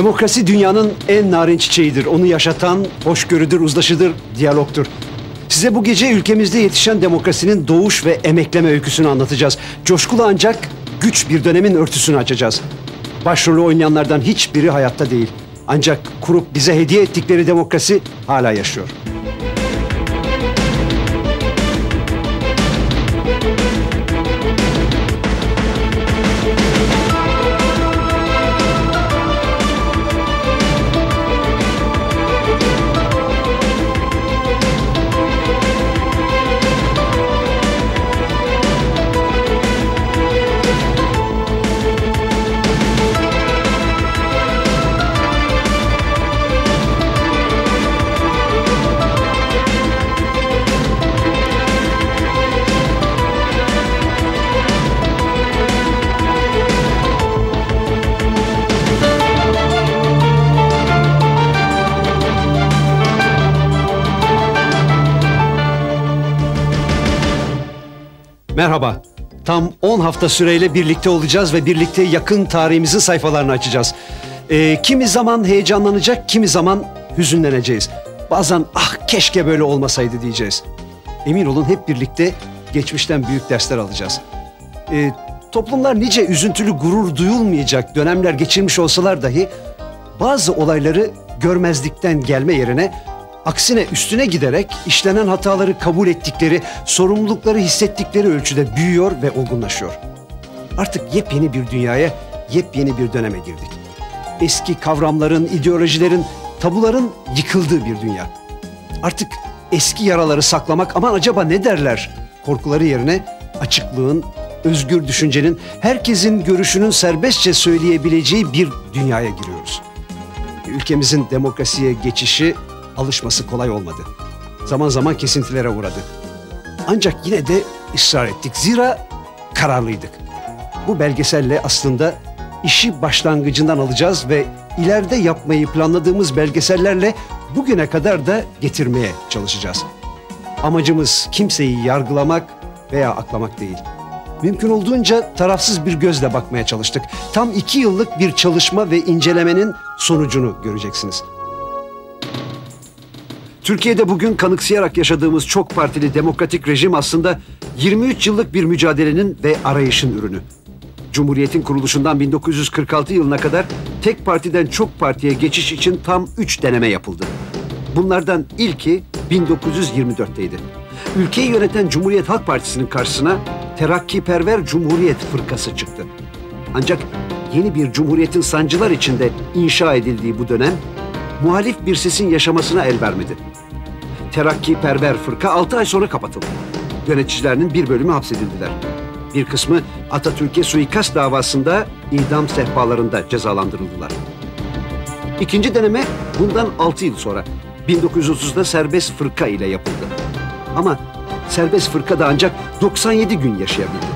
Demokrasi dünyanın en narin çiçeğidir. Onu yaşatan hoşgörüdür, uzlaşıdır, diyalogtur. Size bu gece ülkemizde yetişen demokrasinin doğuş ve emekleme öyküsünü anlatacağız. Coşkulu ancak güç bir dönemin örtüsünü açacağız. Başrolü oynayanlardan hiçbiri hayatta değil. Ancak kurup bize hediye ettikleri demokrasi hala yaşıyor. Merhaba. Tam 10 hafta süreyle birlikte olacağız ve birlikte yakın tarihimizin sayfalarını açacağız. Ee, kimi zaman heyecanlanacak, kimi zaman hüzünleneceğiz. Bazen ah keşke böyle olmasaydı diyeceğiz. Emin olun hep birlikte geçmişten büyük dersler alacağız. Ee, toplumlar nice üzüntülü gurur duyulmayacak dönemler geçirmiş olsalar dahi bazı olayları görmezlikten gelme yerine Aksine üstüne giderek işlenen hataları kabul ettikleri, sorumlulukları hissettikleri ölçüde büyüyor ve olgunlaşıyor. Artık yepyeni bir dünyaya, yepyeni bir döneme girdik. Eski kavramların, ideolojilerin, tabuların yıkıldığı bir dünya. Artık eski yaraları saklamak aman acaba ne derler korkuları yerine açıklığın, özgür düşüncenin, herkesin görüşünün serbestçe söyleyebileceği bir dünyaya giriyoruz. Ülkemizin demokrasiye geçişi alışması kolay olmadı. Zaman zaman kesintilere uğradı. Ancak yine de ısrar ettik. Zira kararlıydık. Bu belgeselle aslında işi başlangıcından alacağız ve ileride yapmayı planladığımız belgesellerle bugüne kadar da getirmeye çalışacağız. Amacımız kimseyi yargılamak veya aklamak değil. Mümkün olduğunca tarafsız bir gözle bakmaya çalıştık. Tam iki yıllık bir çalışma ve incelemenin sonucunu göreceksiniz. Türkiye'de bugün kanıksayarak yaşadığımız çok partili demokratik rejim aslında 23 yıllık bir mücadelenin ve arayışın ürünü. Cumhuriyetin kuruluşundan 1946 yılına kadar tek partiden çok partiye geçiş için tam 3 deneme yapıldı. Bunlardan ilki 1924'teydi. Ülkeyi yöneten Cumhuriyet Halk Partisi'nin karşısına Terakkiperver Cumhuriyet Fırkası çıktı. Ancak yeni bir cumhuriyetin sancılar içinde inşa edildiği bu dönem muhalif bir sesin yaşamasına el vermedi. Terakkiperver fırka 6 ay sonra kapatıldı. Yöneticilerinin bir bölümü hapsedildiler. Bir kısmı Atatürk'e suikast davasında idam sehpalarında cezalandırıldılar. İkinci deneme bundan 6 yıl sonra 1930'da serbest fırka ile yapıldı. Ama serbest fırka da ancak 97 gün yaşayabildi.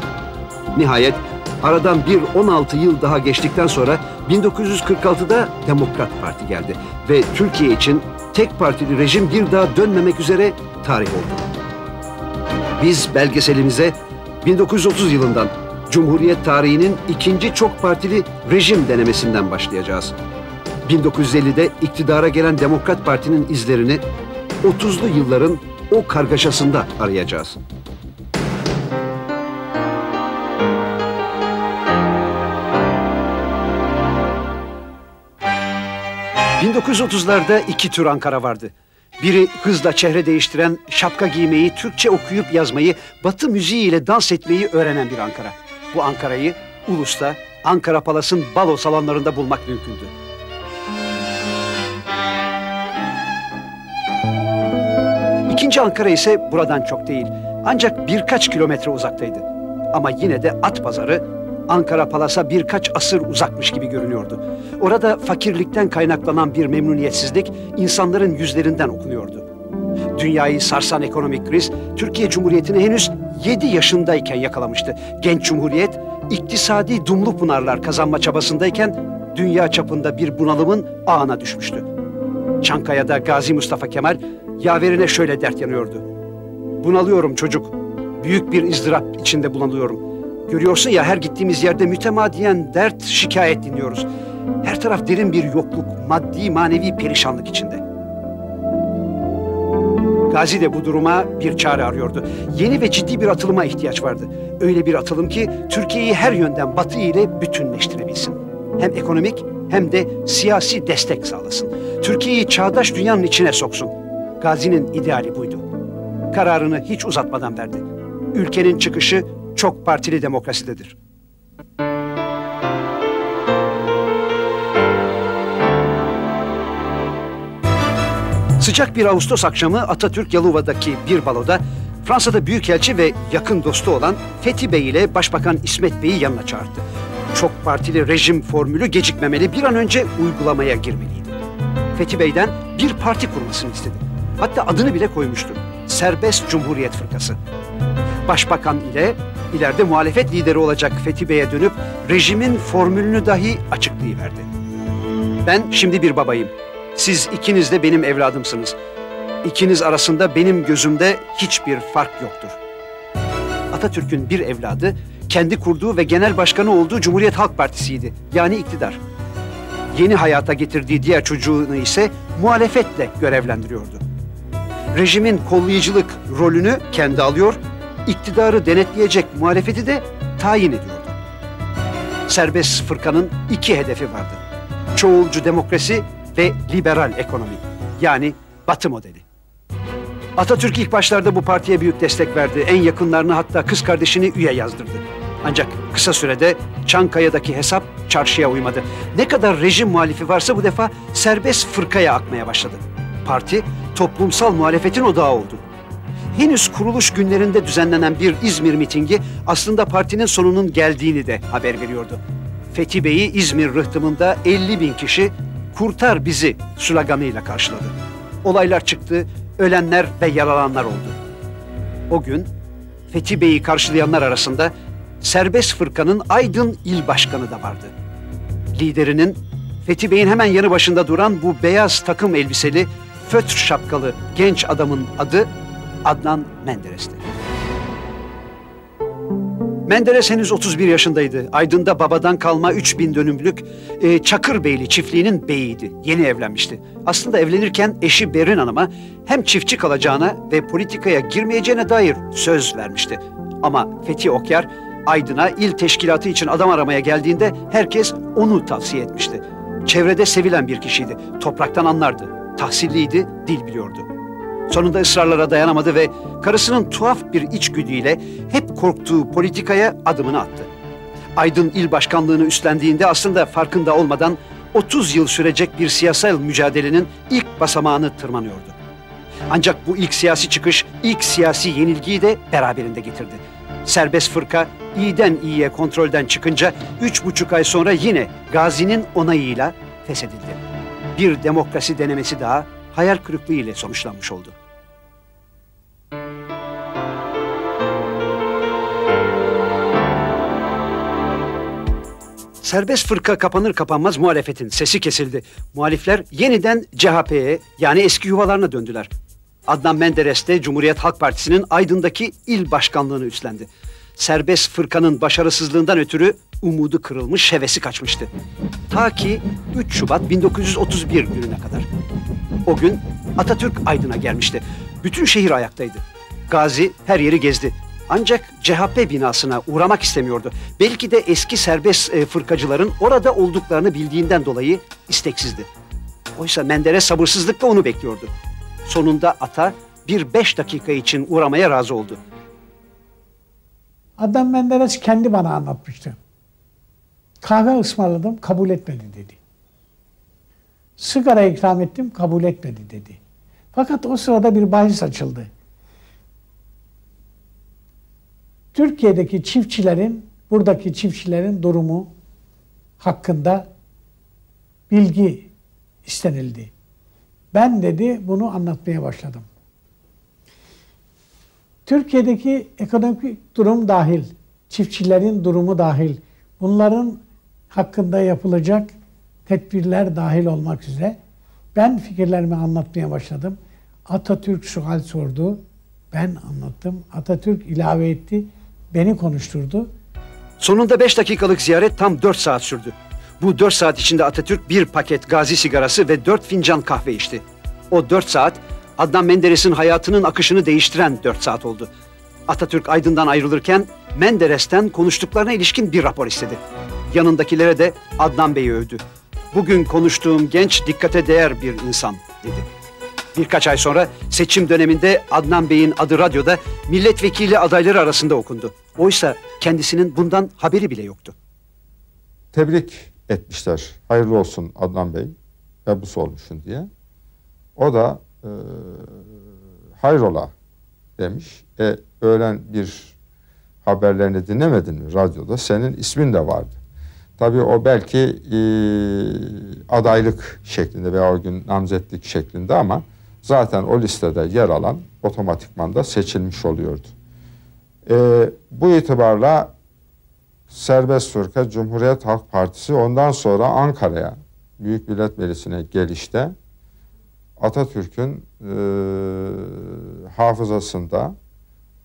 Nihayet aradan bir 16 yıl daha geçtikten sonra 1946'da Demokrat Parti geldi ve Türkiye için tek partili rejim bir daha dönmemek üzere tarih oldu. Biz belgeselimize 1930 yılından Cumhuriyet tarihinin ikinci çok partili rejim denemesinden başlayacağız. 1950'de iktidara gelen Demokrat Parti'nin izlerini 30'lu yılların o kargaşasında arayacağız. 1930'larda iki tür Ankara vardı. Biri hızla çehre değiştiren, şapka giymeyi, Türkçe okuyup yazmayı, batı müziğiyle dans etmeyi öğrenen bir Ankara. Bu Ankara'yı Ulus'ta, Ankara Palas'ın balo salonlarında bulmak mümkündü. İkinci Ankara ise buradan çok değil. Ancak birkaç kilometre uzaktaydı. Ama yine de at pazarı Ankara Palas'a birkaç asır uzakmış gibi görünüyordu. Orada fakirlikten kaynaklanan bir memnuniyetsizlik insanların yüzlerinden okunuyordu. Dünyayı sarsan ekonomik kriz Türkiye Cumhuriyeti'ni henüz 7 yaşındayken yakalamıştı. Genç Cumhuriyet iktisadi dumlu pınarlar kazanma çabasındayken dünya çapında bir bunalımın ağına düşmüştü. Çankaya'da Gazi Mustafa Kemal yaverine şöyle dert yanıyordu. Bunalıyorum çocuk. Büyük bir ızdırap içinde bunalıyorum. Görüyorsun ya her gittiğimiz yerde mütemadiyen dert, şikayet dinliyoruz. Her taraf derin bir yokluk, maddi manevi perişanlık içinde. Gazi de bu duruma bir çare arıyordu. Yeni ve ciddi bir atılıma ihtiyaç vardı. Öyle bir atılım ki Türkiye'yi her yönden Batı ile bütünleştirebilsin. Hem ekonomik hem de siyasi destek sağlasın. Türkiye'yi çağdaş dünyanın içine soksun. Gazi'nin ideali buydu. Kararını hiç uzatmadan verdi. Ülkenin çıkışı çok partili demokrasidedir. Sıcak bir Ağustos akşamı Atatürk Yalova'daki bir baloda Fransa'da büyükelçi ve yakın dostu olan Fethi Bey ile Başbakan İsmet Bey'i yanına çağırdı. Çok partili rejim formülü gecikmemeli bir an önce uygulamaya girmeliydi. Fethi Bey'den bir parti kurmasını istedi. Hatta adını bile koymuştu. Serbest Cumhuriyet Fırkası. Başbakan ile ileride muhalefet lideri olacak Fethi Bey'e dönüp rejimin formülünü dahi açıklayıverdi. Ben şimdi bir babayım. Siz ikiniz de benim evladımsınız. İkiniz arasında benim gözümde hiçbir fark yoktur. Atatürk'ün bir evladı kendi kurduğu ve genel başkanı olduğu Cumhuriyet Halk Partisi'ydi. Yani iktidar. Yeni hayata getirdiği diğer çocuğunu ise muhalefetle görevlendiriyordu. Rejimin kollayıcılık rolünü kendi alıyor, iktidarı denetleyecek muhalefeti de tayin ediyordu. Serbest fırkanın iki hedefi vardı. Çoğulcu demokrasi ve liberal ekonomi. Yani Batı modeli. Atatürk ilk başlarda bu partiye büyük destek verdi. En yakınlarını hatta kız kardeşini üye yazdırdı. Ancak kısa sürede Çankaya'daki hesap çarşıya uymadı. Ne kadar rejim muhalifi varsa bu defa serbest fırkaya akmaya başladı. Parti toplumsal muhalefetin odağı oldu. Henüz kuruluş günlerinde düzenlenen bir İzmir mitingi aslında partinin sonunun geldiğini de haber veriyordu. Fethi Bey'i İzmir rıhtımında 50 bin kişi kurtar bizi sloganıyla karşıladı. Olaylar çıktı, ölenler ve yaralananlar oldu. O gün Fethi Bey'i karşılayanlar arasında Serbest Fırkanın Aydın İl Başkanı da vardı. Liderinin Fethi Bey'in hemen yanı başında duran bu beyaz takım elbiseli, fötr şapkalı genç adamın adı Adnan Menderes'ti. Menderes henüz 31 yaşındaydı. Aydın'da babadan kalma 3000 dönümlük e, Çakırbeyli çiftliğinin beyiydi. Yeni evlenmişti. Aslında evlenirken eşi Berin Hanım'a hem çiftçi kalacağına ve politikaya girmeyeceğine dair söz vermişti. Ama Fethi Okyar Aydın'a il teşkilatı için adam aramaya geldiğinde herkes onu tavsiye etmişti. Çevrede sevilen bir kişiydi. Topraktan anlardı. Tahsilliydi, dil biliyordu. Sonunda ısrarlara dayanamadı ve karısının tuhaf bir içgüdüyle hep korktuğu politikaya adımını attı. Aydın il başkanlığını üstlendiğinde aslında farkında olmadan 30 yıl sürecek bir siyasal mücadelenin ilk basamağını tırmanıyordu. Ancak bu ilk siyasi çıkış ilk siyasi yenilgiyi de beraberinde getirdi. Serbest fırka iyiden iyiye kontrolden çıkınca üç buçuk ay sonra yine Gazi'nin onayıyla feshedildi. Bir demokrasi denemesi daha hayal kırıklığı ile sonuçlanmış oldu. Serbest fırka kapanır kapanmaz muhalefetin sesi kesildi. Muhalifler yeniden CHP'ye yani eski yuvalarına döndüler. Adnan Menderes de Cumhuriyet Halk Partisi'nin Aydın'daki il başkanlığını üstlendi. Serbest fırkanın başarısızlığından ötürü umudu kırılmış, hevesi kaçmıştı. Ta ki 3 Şubat 1931 gününe kadar. O gün Atatürk Aydın'a gelmişti. Bütün şehir ayaktaydı. Gazi her yeri gezdi. Ancak CHP binasına uğramak istemiyordu. Belki de eski serbest e, fırkacıların orada olduklarını bildiğinden dolayı isteksizdi. Oysa Menderes sabırsızlıkla onu bekliyordu. Sonunda ata bir beş dakika için uğramaya razı oldu. Adnan Menderes kendi bana anlatmıştı. Kahve ısmarladım, kabul etmedi dedi. Sigara ikram ettim, kabul etmedi dedi. Fakat o sırada bir bahis açıldı. Türkiye'deki çiftçilerin, buradaki çiftçilerin durumu hakkında bilgi istenildi. Ben dedi bunu anlatmaya başladım. Türkiye'deki ekonomik durum dahil, çiftçilerin durumu dahil, bunların hakkında yapılacak tedbirler dahil olmak üzere ben fikirlerimi anlatmaya başladım. Atatürk sual sordu, ben anlattım. Atatürk ilave etti, beni konuşturdu. Sonunda beş dakikalık ziyaret tam dört saat sürdü. Bu dört saat içinde Atatürk bir paket gazi sigarası ve dört fincan kahve içti. O dört saat Adnan Menderes'in hayatının akışını değiştiren dört saat oldu. Atatürk Aydın'dan ayrılırken Menderes'ten konuştuklarına ilişkin bir rapor istedi. Yanındakilere de Adnan Bey'i övdü. Bugün konuştuğum genç dikkate değer bir insan dedi. Birkaç ay sonra seçim döneminde Adnan Bey'in adı radyoda milletvekili adayları arasında okundu. Oysa kendisinin bundan haberi bile yoktu. Tebrik etmişler. Hayırlı olsun Adnan Bey. Mebus olmuşsun diye. O da e, hayrola demiş. E, öğlen bir haberlerini dinlemedin mi radyoda? Senin ismin de vardı. Tabii o belki e, adaylık şeklinde veya o gün namzetlik şeklinde ama zaten o listede yer alan otomatikman da seçilmiş oluyordu. E, bu itibarla Serbest Fırka Cumhuriyet Halk Partisi ondan sonra Ankara'ya Büyük Millet Meclisi'ne gelişte Atatürk'ün e, hafızasında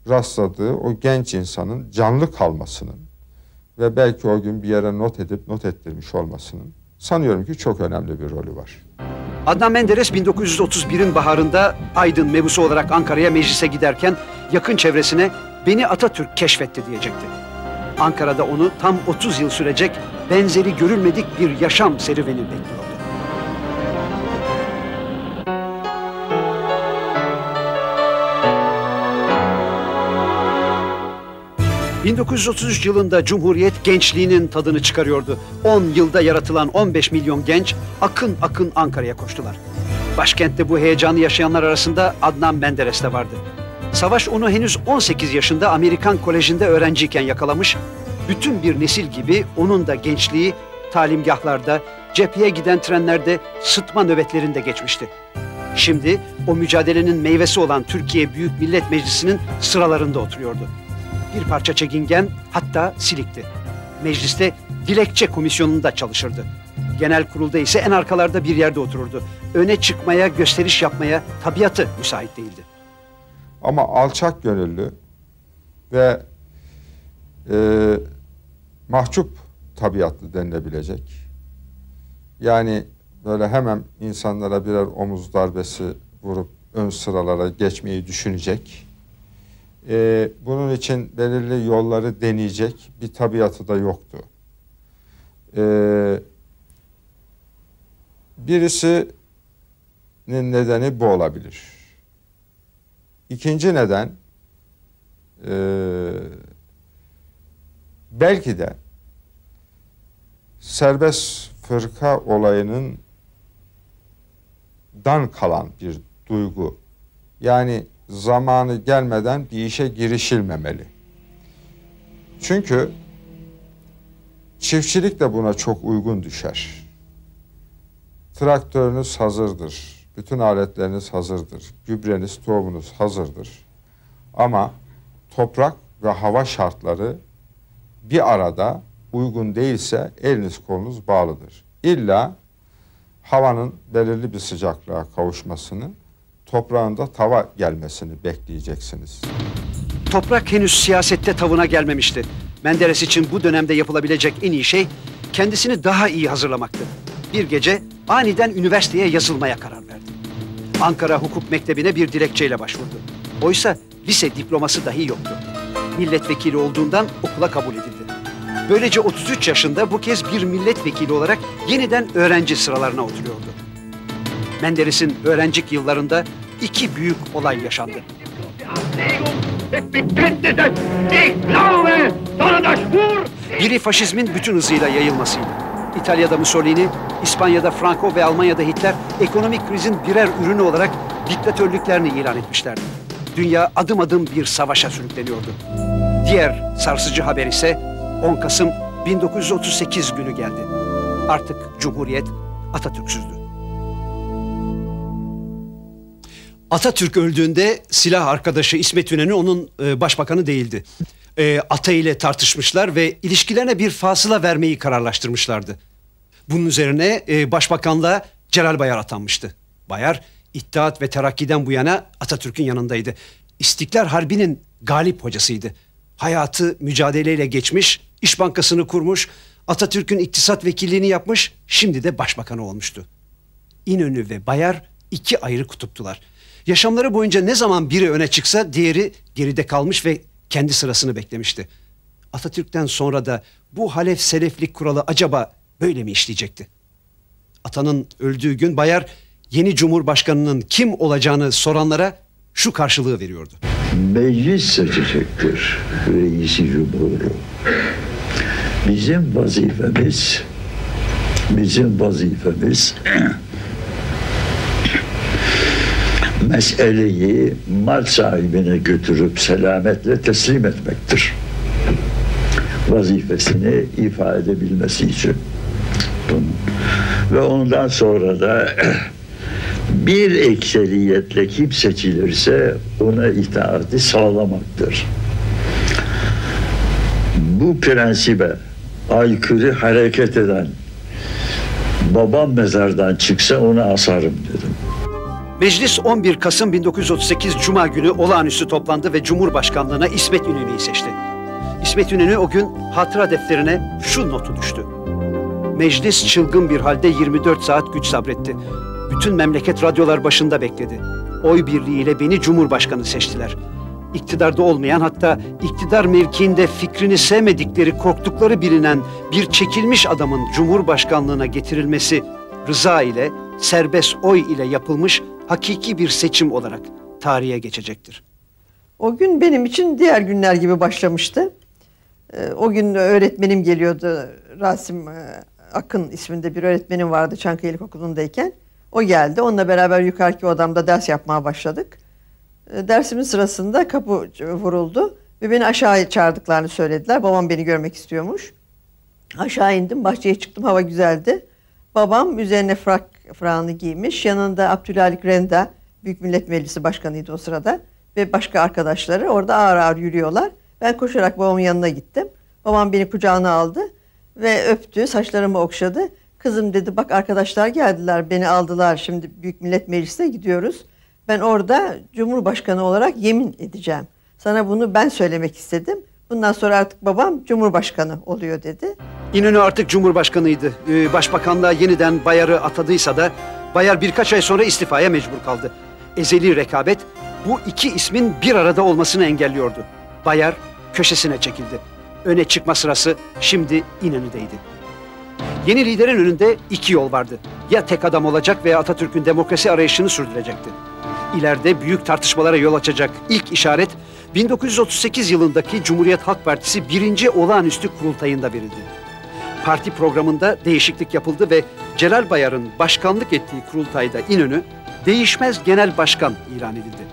rastladığı o genç insanın canlı kalmasının ve belki o gün bir yere not edip not ettirmiş olmasının sanıyorum ki çok önemli bir rolü var. Adnan Menderes 1931'in baharında Aydın mebusu olarak Ankara'ya meclise giderken yakın çevresine beni Atatürk keşfetti diyecekti. Ankara'da onu tam 30 yıl sürecek benzeri görülmedik bir yaşam serüveni bekliyordu. 1933 yılında Cumhuriyet gençliğinin tadını çıkarıyordu. 10 yılda yaratılan 15 milyon genç akın akın Ankara'ya koştular. Başkentte bu heyecanı yaşayanlar arasında Adnan Menderes de vardı. Savaş onu henüz 18 yaşında Amerikan Koleji'nde öğrenciyken yakalamış. Bütün bir nesil gibi onun da gençliği talimgahlarda, cepheye giden trenlerde sıtma nöbetlerinde geçmişti. Şimdi o mücadelenin meyvesi olan Türkiye Büyük Millet Meclisi'nin sıralarında oturuyordu bir parça çekingen hatta silikti. Mecliste dilekçe komisyonunda çalışırdı. Genel kurulda ise en arkalarda bir yerde otururdu. Öne çıkmaya, gösteriş yapmaya tabiatı müsait değildi. Ama alçak gönüllü ve e, mahcup tabiatlı denilebilecek. Yani böyle hemen insanlara birer omuz darbesi vurup ön sıralara geçmeyi düşünecek e, bunun için belirli yolları deneyecek bir tabiatı da yoktu. E, birisinin nedeni bu olabilir. İkinci neden e, belki de serbest fırka olayının dan kalan bir duygu. Yani zamanı gelmeden bir işe girişilmemeli. Çünkü çiftçilik de buna çok uygun düşer. Traktörünüz hazırdır. Bütün aletleriniz hazırdır. Gübreniz, tohumunuz hazırdır. Ama toprak ve hava şartları bir arada uygun değilse eliniz kolunuz bağlıdır. İlla havanın belirli bir sıcaklığa kavuşmasını toprağında tava gelmesini bekleyeceksiniz. Toprak henüz siyasette tavına gelmemişti. Menderes için bu dönemde yapılabilecek en iyi şey kendisini daha iyi hazırlamaktı. Bir gece aniden üniversiteye yazılmaya karar verdi. Ankara Hukuk Mektebi'ne bir dilekçeyle başvurdu. Oysa lise diploması dahi yoktu. Milletvekili olduğundan okula kabul edildi. Böylece 33 yaşında bu kez bir milletvekili olarak yeniden öğrenci sıralarına oturuyordu. Menderes'in öğrencik yıllarında iki büyük olay yaşandı. Biri faşizmin bütün hızıyla yayılmasıydı. İtalya'da Mussolini, İspanya'da Franco ve Almanya'da Hitler ekonomik krizin birer ürünü olarak diktatörlüklerini ilan etmişlerdi. Dünya adım adım bir savaşa sürükleniyordu. Diğer sarsıcı haber ise 10 Kasım 1938 günü geldi. Artık Cumhuriyet Atatürk'süzdü. Atatürk öldüğünde silah arkadaşı İsmet İnönü onun e, başbakanı değildi. E, Ata ile tartışmışlar ve ilişkilerine bir fasıla vermeyi kararlaştırmışlardı. Bunun üzerine e, başbakanlığa Celal Bayar atanmıştı. Bayar İttihat ve Terakki'den bu yana Atatürk'ün yanındaydı. İstiklal Harbi'nin galip hocasıydı. Hayatı mücadeleyle geçmiş, İş Bankası'nı kurmuş, Atatürk'ün iktisat vekilliğini yapmış, şimdi de başbakanı olmuştu. İnönü ve Bayar iki ayrı kutuptular. Yaşamları boyunca ne zaman biri öne çıksa diğeri geride kalmış ve kendi sırasını beklemişti. Atatürk'ten sonra da bu halef seleflik kuralı acaba böyle mi işleyecekti? Atanın öldüğü gün Bayar yeni cumhurbaşkanının kim olacağını soranlara şu karşılığı veriyordu. Meclis seçecektir reisi cumhuru. Bizim vazifemiz bizim vazifemiz meseleyi mal sahibine götürüp selametle teslim etmektir. Vazifesini ifade edebilmesi için. Ve ondan sonra da bir ekseriyetle kim seçilirse ona itaati sağlamaktır. Bu prensibe aykırı hareket eden babam mezardan çıksa onu asarım dedim. Meclis 11 Kasım 1938 Cuma günü olağanüstü toplandı ve Cumhurbaşkanlığına İsmet İnönü'yü seçti. İsmet İnönü o gün hatıra defterine şu notu düştü. Meclis çılgın bir halde 24 saat güç sabretti. Bütün memleket radyolar başında bekledi. Oy birliğiyle beni Cumhurbaşkanı seçtiler. İktidarda olmayan hatta iktidar mevkiinde fikrini sevmedikleri, korktukları bilinen bir çekilmiş adamın Cumhurbaşkanlığına getirilmesi rıza ile, serbest oy ile yapılmış hakiki bir seçim olarak tarihe geçecektir. O gün benim için diğer günler gibi başlamıştı. Ee, o gün öğretmenim geliyordu. Rasim e, Akın isminde bir öğretmenim vardı Çankaya İlkokulu'ndayken. O geldi. Onunla beraber yukarıki odamda ders yapmaya başladık. Ee, dersimin sırasında kapı vuruldu ve beni aşağı çağırdıklarını söylediler. Babam beni görmek istiyormuş. Aşağı indim, bahçeye çıktım, hava güzeldi. Babam üzerine frak, frağını giymiş. Yanında Abdülhalik Renda, Büyük Millet Meclisi Başkanıydı o sırada. Ve başka arkadaşları orada ağır ağır yürüyorlar. Ben koşarak babamın yanına gittim. Babam beni kucağına aldı ve öptü, saçlarımı okşadı. Kızım dedi bak arkadaşlar geldiler, beni aldılar. Şimdi Büyük Millet Meclisi'ne gidiyoruz. Ben orada Cumhurbaşkanı olarak yemin edeceğim. Sana bunu ben söylemek istedim. Bundan sonra artık babam Cumhurbaşkanı oluyor dedi. İnönü artık Cumhurbaşkanıydı. Ee, Başbakanlığa yeniden Bayar'ı atadıysa da Bayar birkaç ay sonra istifaya mecbur kaldı. Ezeli rekabet bu iki ismin bir arada olmasını engelliyordu. Bayar köşesine çekildi. Öne çıkma sırası şimdi İnönü'deydi. Yeni liderin önünde iki yol vardı. Ya tek adam olacak veya Atatürk'ün demokrasi arayışını sürdürecekti. İleride büyük tartışmalara yol açacak ilk işaret 1938 yılındaki Cumhuriyet Halk Partisi birinci olağanüstü kurultayında verildi. Parti programında değişiklik yapıldı ve Celal Bayar'ın başkanlık ettiği kurultayda İnönü değişmez genel başkan ilan edildi.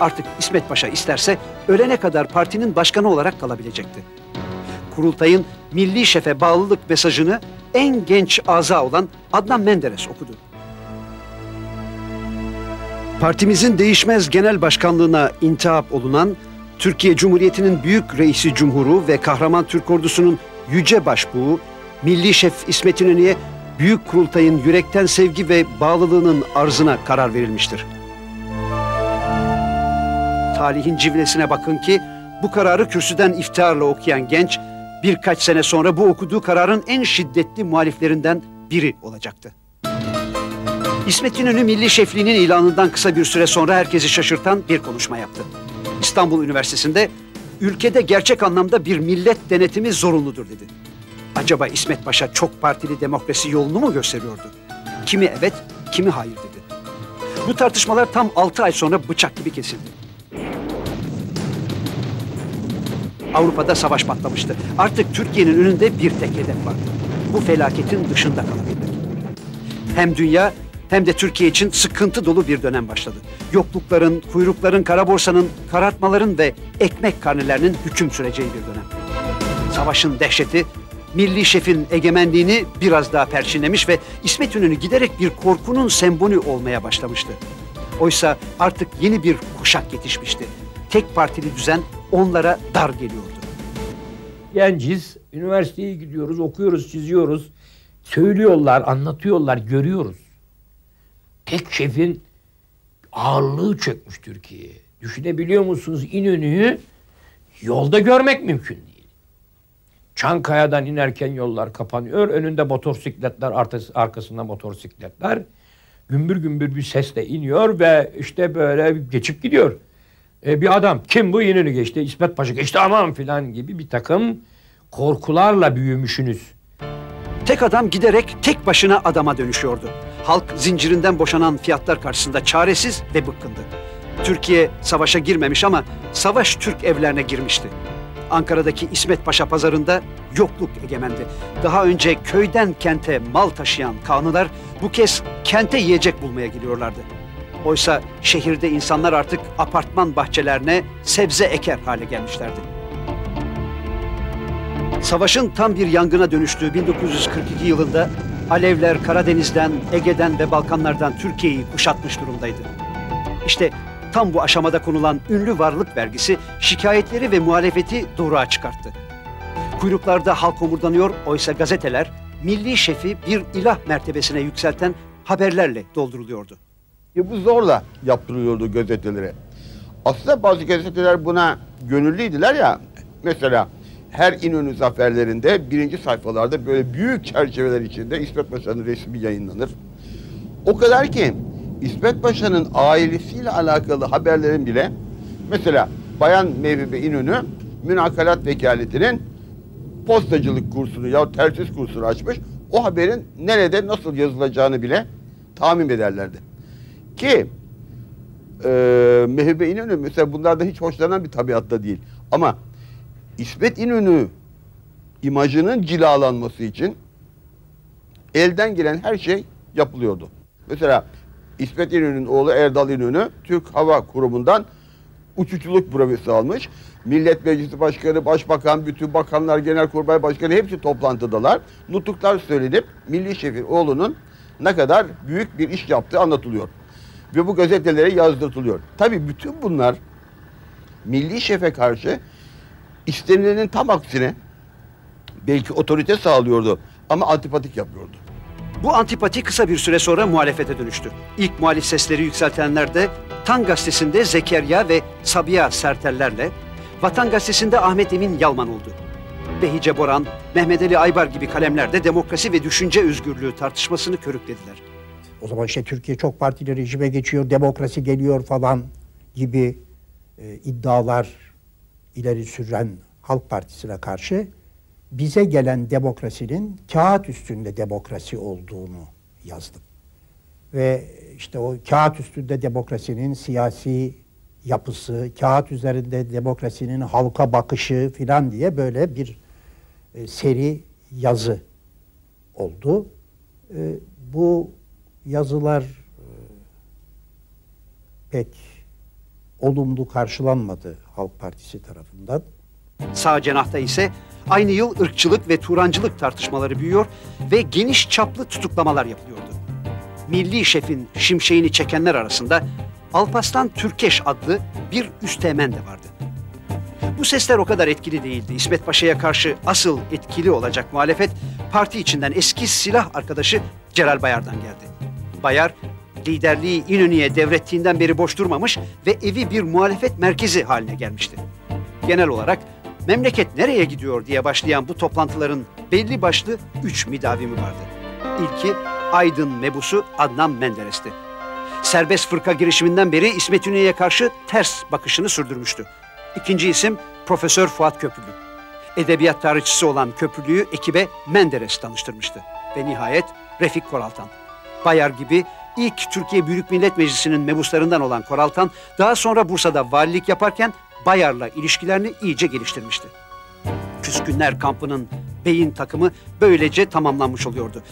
Artık İsmet Paşa isterse ölene kadar partinin başkanı olarak kalabilecekti. Kurultayın milli şefe bağlılık mesajını en genç aza olan Adnan Menderes okudu. Partimizin değişmez genel başkanlığına intihap olunan Türkiye Cumhuriyeti'nin büyük reisi cumhuru ve kahraman Türk ordusunun yüce başbuğu Milli Şef İsmet İnönü'ye Büyük Kurultay'ın yürekten sevgi ve bağlılığının arzına karar verilmiştir. Talihin civlesine bakın ki bu kararı kürsüden iftiharla okuyan genç birkaç sene sonra bu okuduğu kararın en şiddetli muhaliflerinden biri olacaktı. İsmet İnönü milli şefliğinin ilanından kısa bir süre sonra herkesi şaşırtan bir konuşma yaptı. İstanbul Üniversitesi'nde ülkede gerçek anlamda bir millet denetimi zorunludur dedi. Acaba İsmet Paşa çok partili demokrasi yolunu mu gösteriyordu? Kimi evet, kimi hayır dedi. Bu tartışmalar tam altı ay sonra bıçak gibi kesildi. Avrupa'da savaş patlamıştı. Artık Türkiye'nin önünde bir tek hedef vardı. Bu felaketin dışında kalabilmek. Hem dünya hem de Türkiye için sıkıntı dolu bir dönem başladı. Yoklukların, kuyrukların, kara borsanın, karartmaların ve ekmek karnelerinin hüküm süreceği bir dönem. Savaşın dehşeti milli şefin egemenliğini biraz daha perçinlemiş ve İsmet İnönü giderek bir korkunun sembolü olmaya başlamıştı. Oysa artık yeni bir kuşak yetişmişti. Tek partili düzen onlara dar geliyordu. Genciz, üniversiteye gidiyoruz, okuyoruz, çiziyoruz. Söylüyorlar, anlatıyorlar, görüyoruz. Tek şefin ağırlığı çökmüş Türkiye'ye. Düşünebiliyor musunuz İnönü'yü yolda görmek mümkün değil. Çankaya'dan inerken yollar kapanıyor. Önünde motosikletler, arkasında motosikletler. Gümbür gümbür bir sesle iniyor ve işte böyle geçip gidiyor. E, bir adam kim bu İnönü geçti, İsmet Paşa geçti aman filan gibi bir takım korkularla büyümüşsünüz. Tek adam giderek tek başına adama dönüşüyordu. Halk zincirinden boşanan fiyatlar karşısında çaresiz ve bıkkındı. Türkiye savaşa girmemiş ama savaş Türk evlerine girmişti. Ankara'daki İsmet Paşa pazarında yokluk egemendi. Daha önce köyden kente mal taşıyan kanılar bu kez kente yiyecek bulmaya geliyorlardı. Oysa şehirde insanlar artık apartman bahçelerine sebze eker hale gelmişlerdi. Savaşın tam bir yangına dönüştüğü 1942 yılında Alevler Karadeniz'den, Ege'den ve Balkanlardan Türkiye'yi kuşatmış durumdaydı. İşte tam bu aşamada konulan ünlü varlık vergisi şikayetleri ve muhalefeti doğruğa çıkarttı. Kuyruklarda halk omurdanıyor oysa gazeteler milli şefi bir ilah mertebesine yükselten haberlerle dolduruluyordu. E bu zorla yaptırıyordu gazetelere. Aslında bazı gazeteler buna gönüllüydüler ya. Mesela her İnönü zaferlerinde birinci sayfalarda böyle büyük çerçeveler içinde İsmet Paşa'nın resmi yayınlanır. O kadar ki İsmet Paşa'nın ailesiyle alakalı haberlerin bile mesela Bayan Mevhibe İnönü münakalat vekaletinin postacılık kursunu ya tersis kursunu açmış. O haberin nerede nasıl yazılacağını bile tahmin ederlerdi. Ki e, Mehebe İnönü mesela bunlardan hiç hoşlanan bir tabiatta değil. Ama İsmet İnönü imajının cilalanması için elden gelen her şey yapılıyordu. Mesela İsmet İnönü'nün oğlu Erdal İnönü Türk Hava Kurumu'ndan uçuculuk brevesi almış. Millet Meclisi Başkanı, Başbakan, bütün bakanlar, Genelkurmay Başkanı hepsi toplantıdalar. Nutuklar söylenip Milli Şefin oğlunun ne kadar büyük bir iş yaptığı anlatılıyor. Ve bu gazetelere yazdırtılıyor. Tabii bütün bunlar Milli Şef'e karşı istenilenin tam aksine belki otorite sağlıyordu ama antipatik yapıyordu. Bu antipati kısa bir süre sonra muhalefete dönüştü. İlk muhalif sesleri yükseltenler de Tan Gazetesi'nde Zekeriya ve Sabiha Sertellerle, Vatan Gazetesi'nde Ahmet Emin Yalman oldu. Behice Boran, Mehmet Ali Aybar gibi kalemlerde demokrasi ve düşünce özgürlüğü tartışmasını körüklediler. O zaman işte Türkiye çok partili rejime geçiyor, demokrasi geliyor falan gibi e, iddialar ileri süren Halk Partisi'ne karşı bize gelen demokrasinin kağıt üstünde demokrasi olduğunu yazdım. Ve işte o kağıt üstünde demokrasinin siyasi yapısı, kağıt üzerinde demokrasinin halka bakışı filan diye böyle bir e, seri yazı oldu. E, bu yazılar e, pek olumlu karşılanmadı Halk Partisi tarafından. Sağ cenahta ise aynı yıl ırkçılık ve Turancılık tartışmaları büyüyor ve geniş çaplı tutuklamalar yapılıyordu. Milli şefin şimşeğini çekenler arasında Alpaslan Türkeş adlı bir üsteğmen de vardı. Bu sesler o kadar etkili değildi. İsmet Paşa'ya karşı asıl etkili olacak muhalefet parti içinden eski silah arkadaşı Celal Bayar'dan geldi. Bayar liderliği İnönü'ye devrettiğinden beri boş durmamış ve evi bir muhalefet merkezi haline gelmişti. Genel olarak memleket nereye gidiyor diye başlayan bu toplantıların belli başlı üç midavimi vardı. İlki Aydın mebusu Adnan Menderes'ti. Serbest fırka girişiminden beri İsmet İnönü'ye karşı ters bakışını sürdürmüştü. İkinci isim Profesör Fuat Köprülü. Edebiyat tarihçisi olan Köprülü'yü ekibe Menderes tanıştırmıştı. Ve nihayet Refik Koraltan. Bayar gibi ilk Türkiye Büyük Millet Meclisi'nin mebuslarından olan Koraltan daha sonra Bursa'da valilik yaparken Bayar'la ilişkilerini iyice geliştirmişti. Küskünler kampının beyin takımı böylece tamamlanmış oluyordu.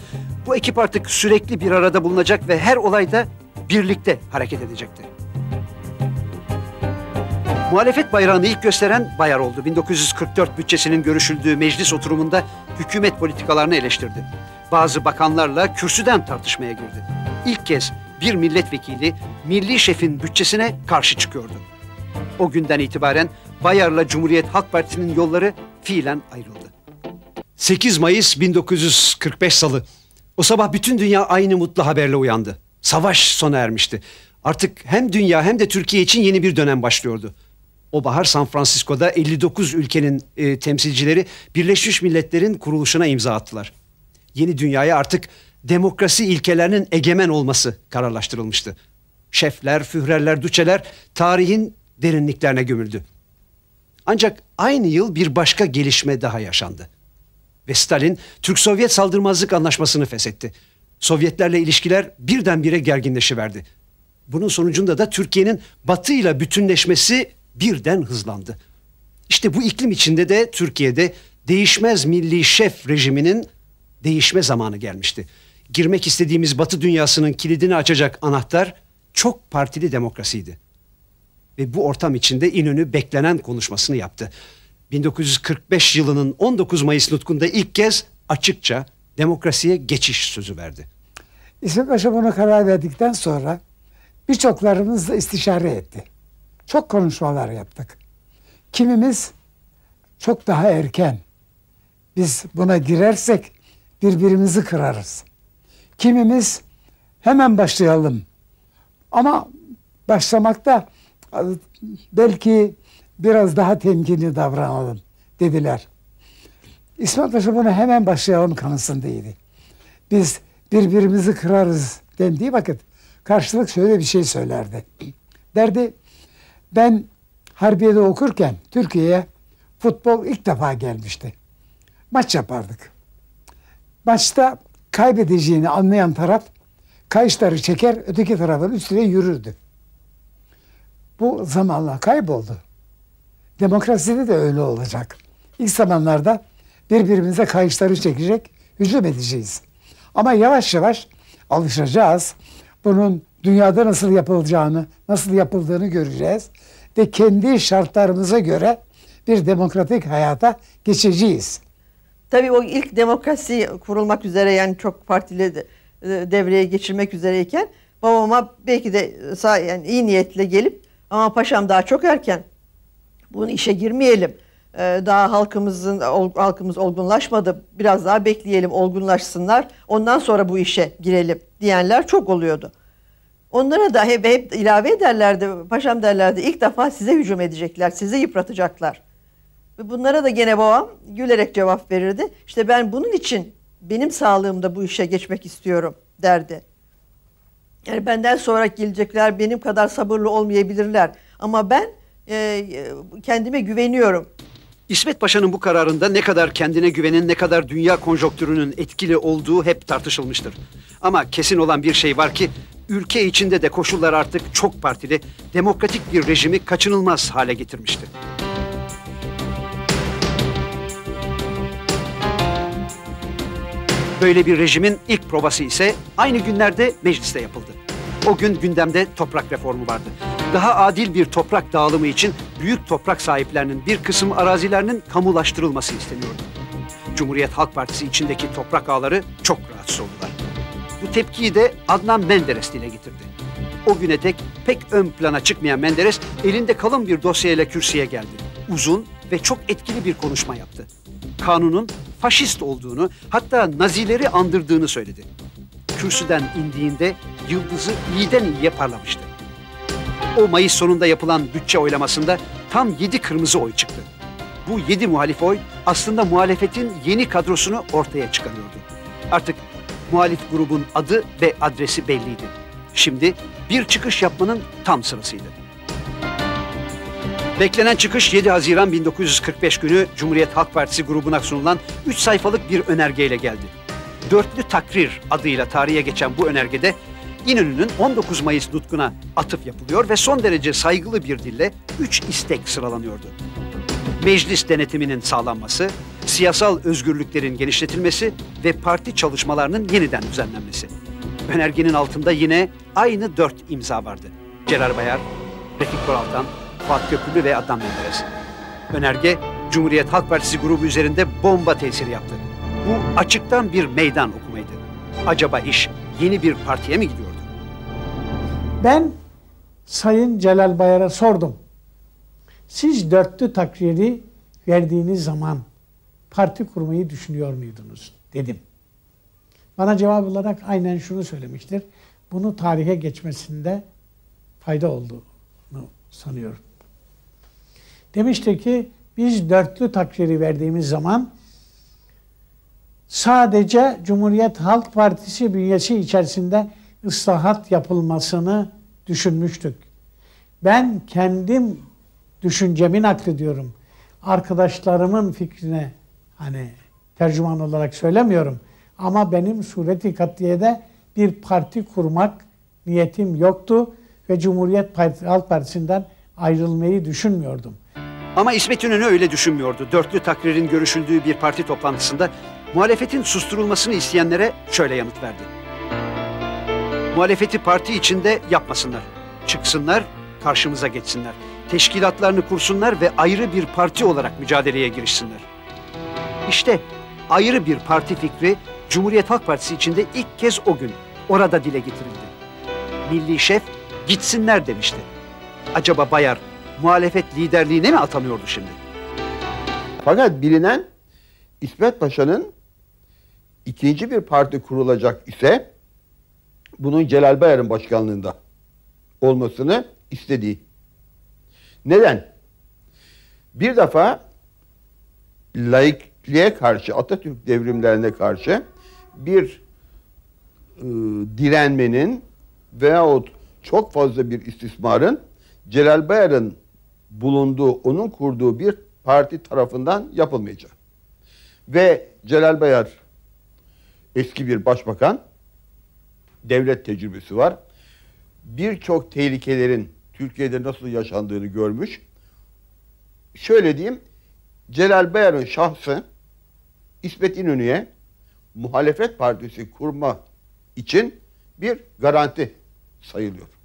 Bu ekip artık sürekli bir arada bulunacak ve her olayda birlikte hareket edecekti. Muhalefet bayrağını ilk gösteren Bayar oldu. 1944 bütçesinin görüşüldüğü meclis oturumunda hükümet politikalarını eleştirdi. Bazı bakanlarla kürsüden tartışmaya girdi. İlk kez bir milletvekili milli şefin bütçesine karşı çıkıyordu. O günden itibaren Bayar'la Cumhuriyet Halk Partisi'nin yolları fiilen ayrıldı. 8 Mayıs 1945 Salı. O sabah bütün dünya aynı mutlu haberle uyandı. Savaş sona ermişti. Artık hem dünya hem de Türkiye için yeni bir dönem başlıyordu. O bahar San Francisco'da 59 ülkenin e, temsilcileri Birleşmiş Milletler'in kuruluşuna imza attılar. Yeni dünyaya artık demokrasi ilkelerinin egemen olması kararlaştırılmıştı. Şefler, führerler, düçeler tarihin derinliklerine gömüldü. Ancak aynı yıl bir başka gelişme daha yaşandı. Ve Stalin Türk-Sovyet saldırmazlık anlaşmasını feshetti. Sovyetlerle ilişkiler birdenbire gerginleşiverdi. Bunun sonucunda da Türkiye'nin Batı ile bütünleşmesi birden hızlandı. İşte bu iklim içinde de Türkiye'de değişmez milli şef rejiminin değişme zamanı gelmişti. Girmek istediğimiz Batı dünyasının kilidini açacak anahtar çok partili demokrasiydi. Ve bu ortam içinde İnönü beklenen konuşmasını yaptı. 1945 yılının 19 Mayıs nutkunda ilk kez açıkça demokrasiye geçiş sözü verdi. İsmet Paşa buna karar verdikten sonra birçoklarımız da istişare etti. Çok konuşmalar yaptık. Kimimiz çok daha erken biz buna girersek birbirimizi kırarız. Kimimiz hemen başlayalım. Ama başlamakta belki biraz daha temkinli davranalım dediler. İsmet Paşa buna hemen başlayalım kanısındaydı. Biz birbirimizi kırarız dendiği vakit karşılık şöyle bir şey söylerdi. Derdi ben Harbiye'de okurken Türkiye'ye futbol ilk defa gelmişti. Maç yapardık. Maçta kaybedeceğini anlayan taraf kayışları çeker öteki tarafın üstüne yürürdü. Bu zamanla kayboldu. Demokraside de öyle olacak. İlk zamanlarda birbirimize kayışları çekecek, hücum edeceğiz. Ama yavaş yavaş alışacağız. Bunun dünyada nasıl yapılacağını, nasıl yapıldığını göreceğiz. Ve kendi şartlarımıza göre bir demokratik hayata geçeceğiz. Tabii o ilk demokrasi kurulmak üzere yani çok partili e, devreye geçirmek üzereyken babama belki de sağ, yani iyi niyetle gelip ama paşam daha çok erken bunu işe girmeyelim. Ee, daha halkımızın halkımız olgunlaşmadı. Biraz daha bekleyelim olgunlaşsınlar. Ondan sonra bu işe girelim diyenler çok oluyordu. Onlara da hep, hep ilave ederlerdi. Paşam derlerdi ilk defa size hücum edecekler. Sizi yıpratacaklar. Ve bunlara da gene babam gülerek cevap verirdi. İşte ben bunun için benim sağlığımda bu işe geçmek istiyorum derdi. Yani benden sonra gelecekler benim kadar sabırlı olmayabilirler. Ama ben e, kendime güveniyorum. İsmet Paşa'nın bu kararında ne kadar kendine güvenin, ne kadar dünya konjonktürünün etkili olduğu hep tartışılmıştır. Ama kesin olan bir şey var ki ülke içinde de koşullar artık çok partili, demokratik bir rejimi kaçınılmaz hale getirmişti. Böyle bir rejimin ilk provası ise aynı günlerde mecliste yapıldı. O gün gündemde toprak reformu vardı. Daha adil bir toprak dağılımı için büyük toprak sahiplerinin bir kısım arazilerinin kamulaştırılması isteniyordu. Cumhuriyet Halk Partisi içindeki toprak ağları çok rahatsız oldular. Bu tepkiyi de Adnan Menderes dile getirdi. O güne dek pek ön plana çıkmayan Menderes elinde kalın bir dosyayla kürsüye geldi. Uzun ve çok etkili bir konuşma yaptı. Kanunun faşist olduğunu hatta Nazileri andırdığını söyledi. Kürsüden indiğinde yıldızı iyiden iyiye parlamıştı. O Mayıs sonunda yapılan bütçe oylamasında tam yedi kırmızı oy çıktı. Bu yedi muhalif oy aslında muhalefetin yeni kadrosunu ortaya çıkarıyordu. Artık muhalif grubun adı ve adresi belliydi. Şimdi bir çıkış yapmanın tam sırasıydı. Beklenen çıkış 7 Haziran 1945 günü Cumhuriyet Halk Partisi grubuna sunulan 3 sayfalık bir önergeyle geldi. Dörtlü Takrir adıyla tarihe geçen bu önergede İnönü'nün 19 Mayıs nutkuna atıf yapılıyor ve son derece saygılı bir dille 3 istek sıralanıyordu. Meclis denetiminin sağlanması, siyasal özgürlüklerin genişletilmesi ve parti çalışmalarının yeniden düzenlenmesi. Önergenin altında yine aynı dört imza vardı. Celal Bayar, Refik Koraltan, Fuat Köprülü ve Adnan Menderes. Önerge Cumhuriyet Halk Partisi grubu üzerinde bomba tesiri yaptı. Bu açıktan bir meydan okumaydı. Acaba iş yeni bir partiye mi gidiyordu? Ben Sayın Celal Bayar'a sordum. Siz dörtlü takriri verdiğiniz zaman parti kurmayı düşünüyor muydunuz? Dedim. Bana cevap olarak aynen şunu söylemiştir. Bunu tarihe geçmesinde fayda olduğunu sanıyorum. Demişti ki biz dörtlü takdiri verdiğimiz zaman sadece Cumhuriyet Halk Partisi bünyesi içerisinde ıslahat yapılmasını düşünmüştük. Ben kendim düşüncemi naklediyorum. Arkadaşlarımın fikrine hani tercüman olarak söylemiyorum. Ama benim sureti katliyede bir parti kurmak niyetim yoktu ve Cumhuriyet Halk Partisi'nden ayrılmayı düşünmüyordum. Ama İsmet İnönü öyle düşünmüyordu. Dörtlü takririn görüşüldüğü bir parti toplantısında muhalefetin susturulmasını isteyenlere şöyle yanıt verdi. Muhalefeti parti içinde yapmasınlar. Çıksınlar, karşımıza geçsinler. Teşkilatlarını kursunlar ve ayrı bir parti olarak mücadeleye girişsinler. İşte ayrı bir parti fikri Cumhuriyet Halk Partisi içinde ilk kez o gün orada dile getirildi. Milli şef gitsinler demişti. Acaba Bayar muhalefet liderliğine mi atanıyordu şimdi? Fakat bilinen İsmet Paşa'nın ikinci bir parti kurulacak ise bunun Celal Bayar'ın başkanlığında olmasını istediği. Neden? Bir defa laikliğe karşı, Atatürk devrimlerine karşı bir e, direnmenin veyahut çok fazla bir istismarın Celal Bayar'ın bulunduğu, onun kurduğu bir parti tarafından yapılmayacak. Ve Celal Bayar eski bir başbakan, devlet tecrübesi var. Birçok tehlikelerin Türkiye'de nasıl yaşandığını görmüş. Şöyle diyeyim, Celal Bayar'ın şahsı İsmet İnönü'ye muhalefet partisi kurma için bir garanti sayılıyor.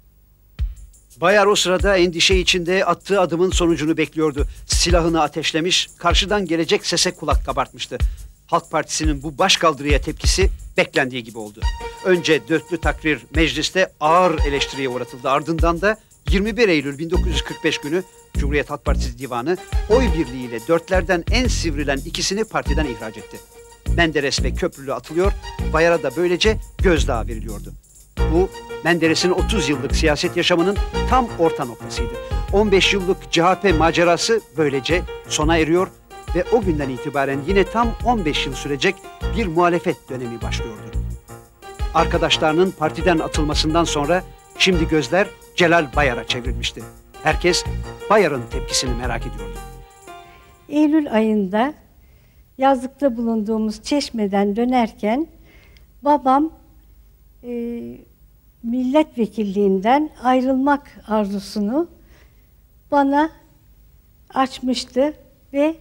Bayar o sırada endişe içinde attığı adımın sonucunu bekliyordu. Silahını ateşlemiş, karşıdan gelecek sese kulak kabartmıştı. Halk Partisi'nin bu başkaldırıya tepkisi beklendiği gibi oldu. Önce dörtlü takrir mecliste ağır eleştiriye uğratıldı. Ardından da 21 Eylül 1945 günü Cumhuriyet Halk Partisi Divanı oy birliğiyle dörtlerden en sivrilen ikisini partiden ihraç etti. Menderes ve Köprülü atılıyor, Bayar'a da böylece gözdağı veriliyordu. Bu Menderes'in 30 yıllık siyaset yaşamının tam orta noktasıydı. 15 yıllık CHP macerası böylece sona eriyor ve o günden itibaren yine tam 15 yıl sürecek bir muhalefet dönemi başlıyordu. Arkadaşlarının partiden atılmasından sonra şimdi gözler Celal Bayar'a çevrilmişti. Herkes Bayar'ın tepkisini merak ediyordu. Eylül ayında yazlıkta bulunduğumuz Çeşme'den dönerken babam e, milletvekilliğinden ayrılmak arzusunu bana açmıştı ve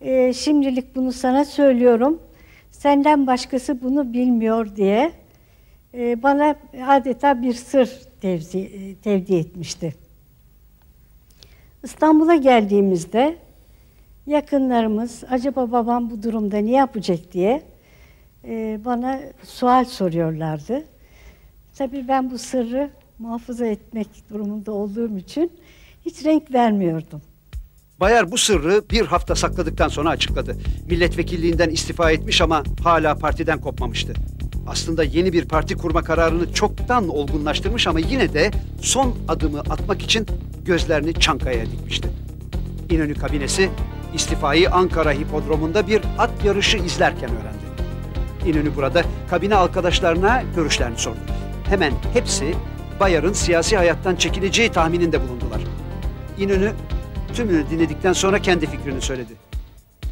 e, şimdilik bunu sana söylüyorum. Senden başkası bunu bilmiyor diye e, bana adeta bir sır tevzi, e, tevdi etmişti. İstanbul'a geldiğimizde yakınlarımız acaba babam bu durumda ne yapacak diye e, bana sual soruyorlardı. Tabii ben bu sırrı muhafaza etmek durumunda olduğum için hiç renk vermiyordum. Bayar bu sırrı bir hafta sakladıktan sonra açıkladı. Milletvekilliğinden istifa etmiş ama hala partiden kopmamıştı. Aslında yeni bir parti kurma kararını çoktan olgunlaştırmış ama yine de son adımı atmak için gözlerini Çankaya'ya dikmişti. İnönü kabinesi istifayı Ankara Hipodromu'nda bir at yarışı izlerken öğrendi. İnönü burada kabine arkadaşlarına görüşlerini sordu. Hemen hepsi Bayar'ın siyasi hayattan çekileceği tahmininde bulundular. İnönü tümünü dinledikten sonra kendi fikrini söyledi.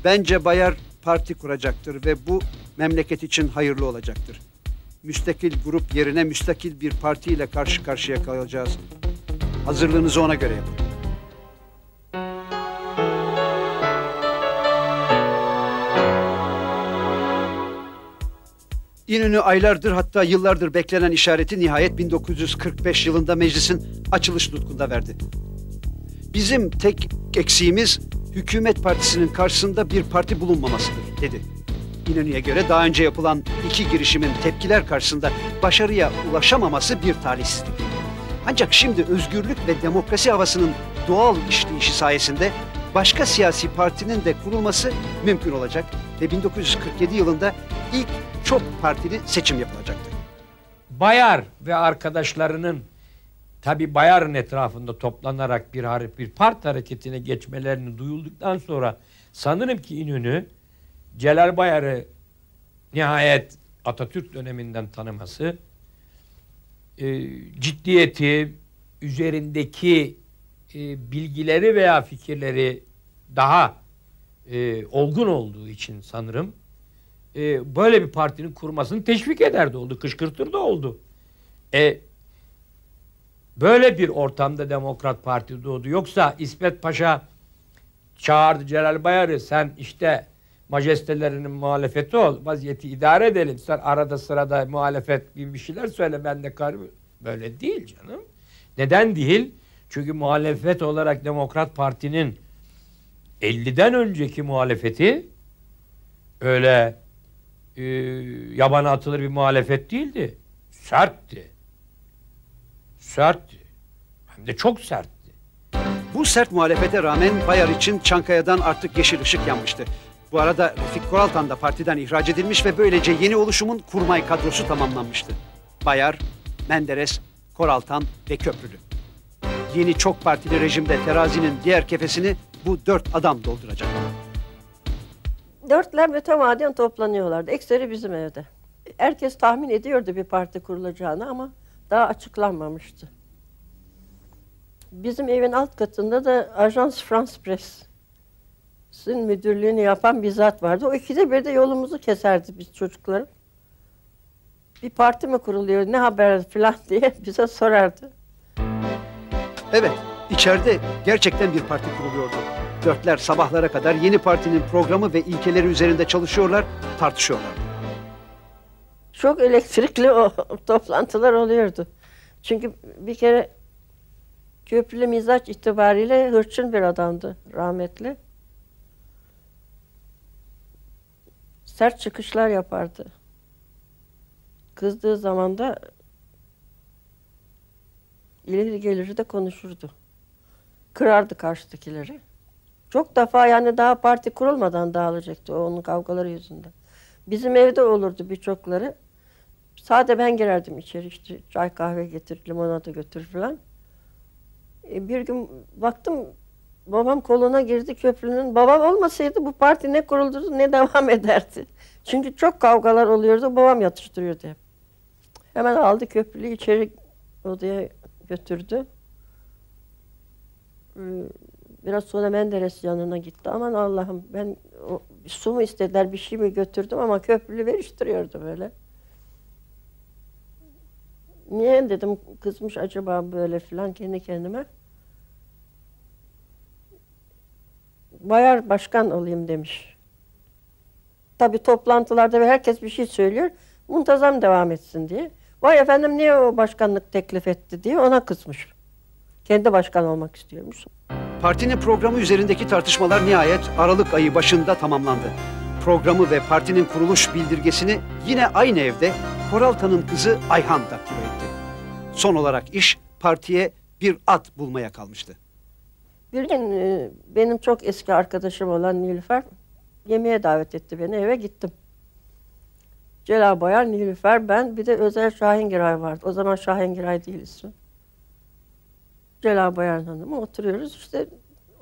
Bence Bayar parti kuracaktır ve bu memleket için hayırlı olacaktır. Müstakil grup yerine müstakil bir partiyle karşı karşıya kalacağız. Hazırlığınızı ona göre yapın. İnönü aylardır hatta yıllardır beklenen işareti nihayet 1945 yılında meclisin açılış nutkunda verdi. Bizim tek eksiğimiz hükümet partisinin karşısında bir parti bulunmamasıdır dedi. İnönü'ye göre daha önce yapılan iki girişimin tepkiler karşısında başarıya ulaşamaması bir talihsizlik. Ancak şimdi özgürlük ve demokrasi havasının doğal işleyişi sayesinde başka siyasi partinin de kurulması mümkün olacak ve 1947 yılında ilk çok partili seçim yapılacaktı. Bayar ve arkadaşlarının tabi Bayar'ın etrafında toplanarak bir har- bir part hareketine geçmelerini duyulduktan sonra sanırım ki İnönü Celal Bayar'ı nihayet Atatürk döneminden tanıması e, ciddiyeti üzerindeki e, bilgileri veya fikirleri daha e, olgun olduğu için sanırım e, böyle bir partinin kurmasını teşvik ederdi oldu, kışkırtır da oldu. E, böyle bir ortamda Demokrat Parti doğdu. Yoksa İsmet Paşa çağırdı Celal Bayar'ı sen işte majestelerinin muhalefeti ol, vaziyeti idare edelim. Sen arada sırada muhalefet gibi bir şeyler söyle ben de kar Böyle değil canım. Neden değil? Çünkü muhalefet olarak Demokrat Parti'nin 50'den önceki muhalefeti öyle e, yabana atılır bir muhalefet değildi. Sertti. Sertti. Hem de çok sertti. Bu sert muhalefete rağmen Bayar için Çankaya'dan artık yeşil ışık yanmıştı. Bu arada Refik Koraltan da partiden ihraç edilmiş ve böylece yeni oluşumun kurmay kadrosu tamamlanmıştı. Bayar, Menderes, Koraltan ve Köprülü. Yeni çok partili rejimde terazinin diğer kefesini bu dört adam dolduracak. Dörtler mütemadiyen toplanıyorlardı. Ekseri bizim evde. Herkes tahmin ediyordu bir parti kurulacağını ama daha açıklanmamıştı. Bizim evin alt katında da Ajans France Press'in müdürlüğünü yapan bir zat vardı. O ikide bir de yolumuzu keserdi biz çocukların. Bir parti mi kuruluyor, ne haber falan diye bize sorardı. Evet, içeride gerçekten bir parti kuruluyordu. Dörtler sabahlara kadar yeni partinin programı ve ilkeleri üzerinde çalışıyorlar, tartışıyorlar. Çok elektrikli o toplantılar oluyordu. Çünkü bir kere köprülü mizaç itibariyle hırçın bir adamdı rahmetli. Sert çıkışlar yapardı. Kızdığı zaman da ileri geliri de konuşurdu. Kırardı karşıdakileri. Çok defa yani daha parti kurulmadan dağılacaktı onun kavgaları yüzünden. Bizim evde olurdu birçokları. Sade ben girerdim içeri işte çay kahve getir, limonata götür falan. E, bir gün baktım babam koluna girdi köprünün. Babam olmasaydı bu parti ne kurulurdu ne devam ederdi. Çünkü çok kavgalar oluyordu. Babam yatıştırıyordu hep. Hemen aldı köprülü içeri odaya götürdü. Ee, Biraz sonra Menderes yanına gitti. Aman Allah'ım ben o, su mu istediler bir şey mi götürdüm ama köprülü veriştiriyordu böyle. Niye dedim kızmış acaba böyle filan kendi kendime. Bayar başkan olayım demiş. Tabi toplantılarda ve herkes bir şey söylüyor. Muntazam devam etsin diye. Vay efendim niye o başkanlık teklif etti diye ona kızmış. Kendi başkan olmak istiyormuş. Partinin programı üzerindeki tartışmalar nihayet Aralık ayı başında tamamlandı. Programı ve partinin kuruluş bildirgesini yine aynı evde Koraltan'ın kızı Ayhan daktilo etti. Son olarak iş partiye bir at bulmaya kalmıştı. Bir gün e, benim çok eski arkadaşım olan Nilüfer yemeğe davet etti beni eve gittim. Celal Bayar, Nilüfer, ben bir de Özel Şahingiray vardı. O zaman Şahingiray değil ismi. Celal Bayar Hanım'ı oturuyoruz. İşte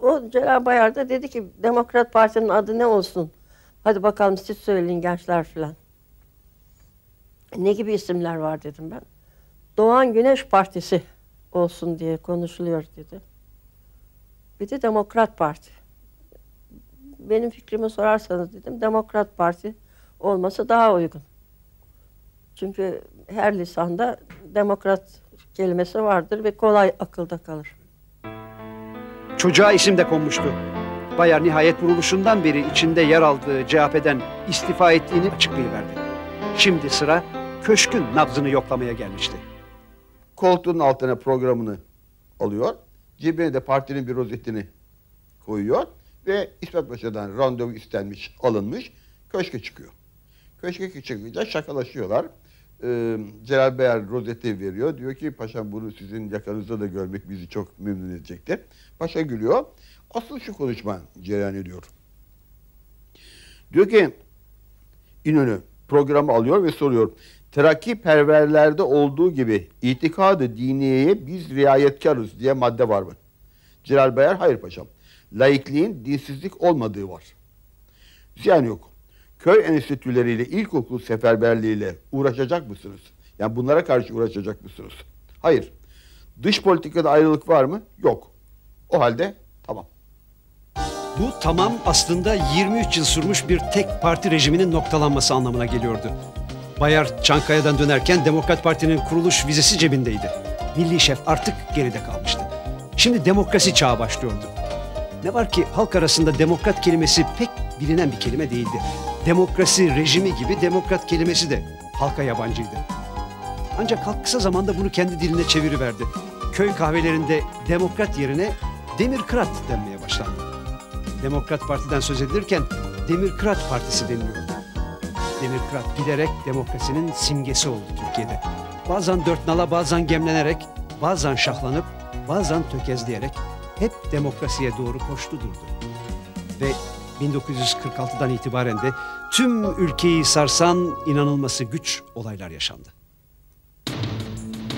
o Celal Bayar da dedi ki Demokrat Parti'nin adı ne olsun? Hadi bakalım siz söyleyin gençler filan. Ne gibi isimler var dedim ben. Doğan Güneş Partisi olsun diye konuşuluyor dedi. Bir de Demokrat Parti. Benim fikrimi sorarsanız dedim Demokrat Parti olması daha uygun. Çünkü her lisanda demokrat kelimesi vardır ve kolay akılda kalır. Çocuğa isim de konmuştu. Bayar nihayet kuruluşundan beri içinde yer aldığı CHP'den istifa ettiğini açıklayıverdi. Şimdi sıra köşkün nabzını yoklamaya gelmişti. Koltuğun altına programını alıyor. Cebine de partinin bir rozetini koyuyor. Ve İsmet Paşa'dan randevu istenmiş, alınmış. Köşke çıkıyor. Köşke çıkınca şakalaşıyorlar. Ee, Celal Beyar rozeti veriyor. Diyor ki paşam bunu sizin yakanızda da görmek bizi çok memnun edecektir. Paşa gülüyor. Asıl şu konuşma cereyan ediyor. Diyor ki İnönü programı alıyor ve soruyor. terakkiperverlerde olduğu gibi itikadı diniyeye biz riayetkarız diye madde var mı? Celal Bayar hayır paşam. Laikliğin dinsizlik olmadığı var. Ziyan yok. Köy enstitüleriyle ilkokul seferberliğiyle uğraşacak mısınız? Yani bunlara karşı uğraşacak mısınız? Hayır. Dış politikada ayrılık var mı? Yok. O halde tamam. Bu tamam aslında 23 yıl sürmüş bir tek parti rejiminin noktalanması anlamına geliyordu. Bayar Çankaya'dan dönerken Demokrat Parti'nin kuruluş vizesi cebindeydi. Milli şef artık geride kalmıştı. Şimdi demokrasi çağı başlıyordu. Ne var ki halk arasında demokrat kelimesi pek bilinen bir kelime değildi. Demokrasi rejimi gibi demokrat kelimesi de halka yabancıydı. Ancak halk kısa zamanda bunu kendi diline çeviriverdi. Köy kahvelerinde demokrat yerine demirkırat denmeye başlandı. Demokrat Parti'den söz edilirken Demirkırat Partisi deniliyordu. Demirkırat giderek demokrasinin simgesi oldu Türkiye'de. Bazen dört nala, bazen gemlenerek, bazen şahlanıp, bazen tökezleyerek hep demokrasiye doğru koştu durdu. Ve 1946'dan itibaren de tüm ülkeyi sarsan inanılması güç olaylar yaşandı. Müzik